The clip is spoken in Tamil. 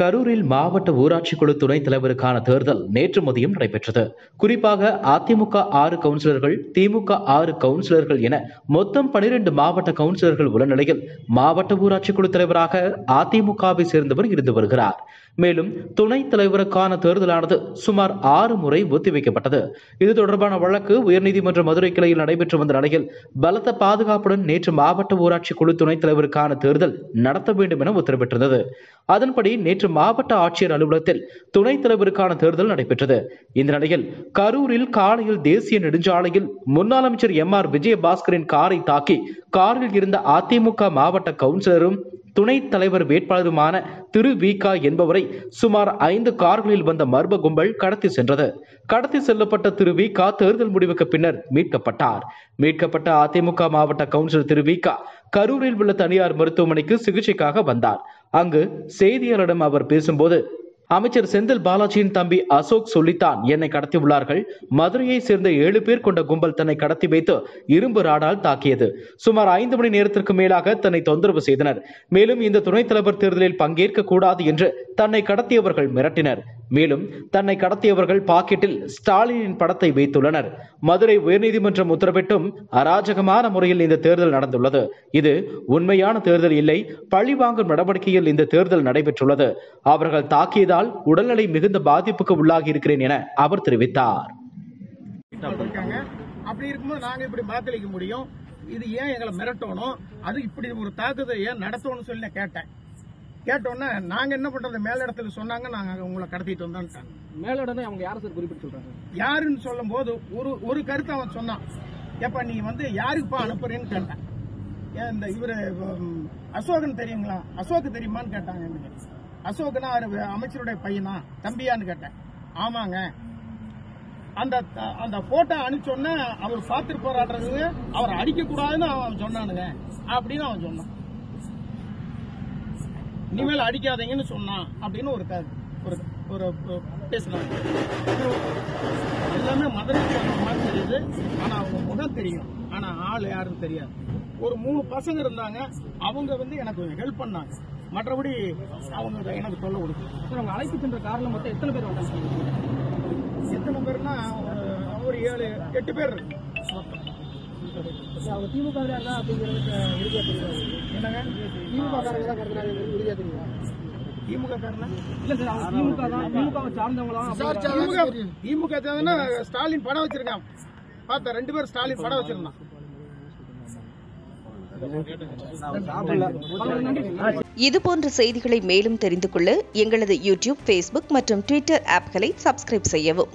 கரூரில் மாவட்ட ஊராட்சி குழு துணைத் தலைவருக்கான தேர்தல் நேற்று மதியம் நடைபெற்றது. குறிப்பாக அதிமுக ஆறு கவுன்சிலர்கள் திமுக ஆறு கவுன்சிலர்கள் என மொத்தம் பனிரெண்டு மாவட்ட கவுன்சிலர்கள் உள்ள நிலையில் மாவட்ட ஊராட்சி குழு தலைவராக அதிமுகவை சேர்ந்தவர் இருந்து வருகிறார். மேலும் துணைத் தலைவருக்கான தேர்தலானது சுமார் ஆறு முறை ஒத்திவைக்கப்பட்டது. இது தொடர்பான வழக்கு உயர்நீதிமன்ற மதுரை கிளையில் நடைபெற்று வந்த நிலையில் பலத்த பாதுகாப்புடன் நேற்று மாவட்ட ஊராட்சி குழு துணைத் தலைவருக்கான தேர்தல் நடத்த வேண்டும் என உத்தரவிட்டிருந்தது. அதன்படி நேற்று மாவட்ட ஆட்சியர் அலுவலகத்தில் துணைத் தலைவருக்கான தேர்தல் நடைபெற்றது. இந்த நிலையில் கரூரில் காலையில் தேசிய நெடுஞ்சாலையில் முன்னாள் அமைச்சர் எம் ஆர் விஜயபாஸ்கரின் காரை தாக்கி காரில் இருந்த அதிமுக மாவட்ட கவுன்சிலரும் துணைத் தலைவர் வேட்பாளருமான திரு வி என்பவரை சுமார் ஐந்து கார்களில் வந்த மர்ம கும்பல் கடத்தி சென்றது. கடத்தி செல்லப்பட்ட திரு வி க தேர்தல் முடிவுக்கு பின்னர் மீட்கப்பட்டார். மீட்கப்பட்ட அதிமுக மாவட்ட கவுன்சிலர் திரு வி கரூரில் உள்ள தனியார் மருத்துவமனைக்கு சிகிச்சைக்காக வந்தார். அங்கு செய்தியாளரிடம் அவர் பேசும்போது அமைச்சர் செந்தில் பாலாஜியின் தம்பி அசோக் சொல்லித்தான் என்னை கடத்தியுள்ளார்கள். மதுரையை சேர்ந்த ஏழு பேர் கொண்ட கும்பல் தன்னை கடத்தி வைத்து இரும்பு ராடால் தாக்கியது. சுமார் ஐந்து மணி நேரத்திற்கு மேலாக தன்னை தொந்தரவு செய்தனர். மேலும் இந்த துணைத் தலைவர் தேர்தலில் பங்கேற்க கூடாது என்று தன்னை கடத்தியவர்கள் மிரட்டினர். மேலும் தன்னை கடத்தியவர்கள் பாக்கெட்டில் ஸ்டாலினின் படத்தை வைத்துள்ளனர். மதுரை உயர்நீதிமன்றம் உத்தரவிட்டும் அராஜகமான முறையில் இந்த தேர்தல் நடந்துள்ளது. இது உண்மையான தேர்தல் இல்லை பழிவாங்கும் நடவடிக்கையில் இந்த தேர்தல் நடைபெற்றுள்ளது. அவர்கள் தாக்கியதால் உடல்நிலை மிகுந்த பாதிப்புக்கு உள்ளாகி இருக்கிறேன் என அவர் தெரிவித்தார். இருக்காங்க அப்படி இருக்கும்போது நாங்க இப்படி வாக்களிக்க முடியும். இது ஏன் எங்களை மிரட்டணும்? அது இப்படி ஒரு தாக்குதல் ஏன் நடத்தணும்னு சொல்லி நான் கேட்டேன். கேட்டோன்னே நாங்க என்ன பண்றது? மேலிடத்துல சொன்னாங்க நாங்க உங்களை கடத்திட்டு வந்தோம்ட்டாங்க. மேலிடம் அவங்க யாரை சார் குறிப்பிட்டு சொல்றாங்க? யாருன்னு சொல்லும் போது ஒரு ஒரு கருத்தை அவன் சொன்னான். ஏப்பா நீ வந்து யாருக்குப்பா அனுப்புறேன்னு கேட்டேன். ஏன் இந்த இவரு அசோகன் தெரியுங்களா? அசோக் தெரியுமான்னு கேட்டாங்க எனக்கு அசோக்னா அவரு அமைச்சருடைய பையனா? தம்பியான்னு கேட்டேன். ஆமாங்க. அந்த அந்த போட்டோ அனுப்பிச்சோன்னே அவர் பார்த்துட்டு போராடுறது அவர் அடிக்க கூடாதுன்னு அவன் சொன்னானுங்க. அப்படின்னு அவன் சொன்னான். இனிமேல் அடிக்காதீங்கன்னு சொன்னான் அப்படின்னு ஒரு ஒரு ஒரு பேசினாங்க எல்லாமே மதுரை தெரியுது. ஆனா அவங்க முகம் தெரியும். ஆனா ஆள் யாருன்னு தெரியாது. ஒரு மூணு பசங்க இருந்தாங்க. அவங்க வந்து எனக்கு ஹெல்ப் பண்ணாங்க. மற்றபடி அவங்க எனக்கு தொல்லை கொடுக்கல. சார் அவங்க அழைத்து சென்ற காரில் மொத்தம் எத்தனை பேர் வந்தாங்க? எத்தனை பேர்னா ஒரு ஏழு எட்டு பேர் இருக்கு. சார், அவங்க திமுக தான் அப்படிங்கிறது உறுதியா தெரியாது என்னங்க திமுக காரங்க தான் கடத்தினாங்க உறுதியா தெரியும் திமுக ஸ்டாலின் படம் வச்சிருக்கான் பார்த்தேன் ரெண்டு பேரும் ஸ்டாலின் படம் வச்சிருந்தான் பல நன்றி இதுபோன்ற செய்திகளை மேலும் தெரிந்து கொள்ள எங்களது யூடியூப் ஃபேஸ்புக் மற்றும் ட்விட்டர் ஆப்களை சப்ஸ்கிரைப் செய்யவும்.